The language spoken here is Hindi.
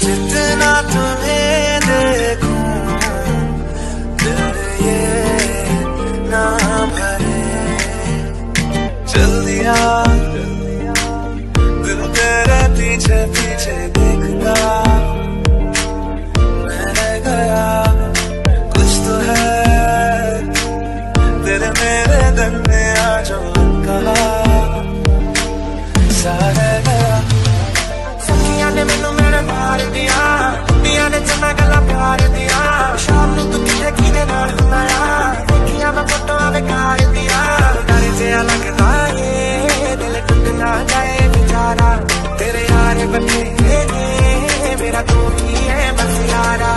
जितना तुम्हें देखूँ ये ना भरे जल्दी आ, दिल तेरे पीछे पीछे देखना मैंने गया, कुछ तो है। तेरे मेरे दिन में कहा। सारे बस यारा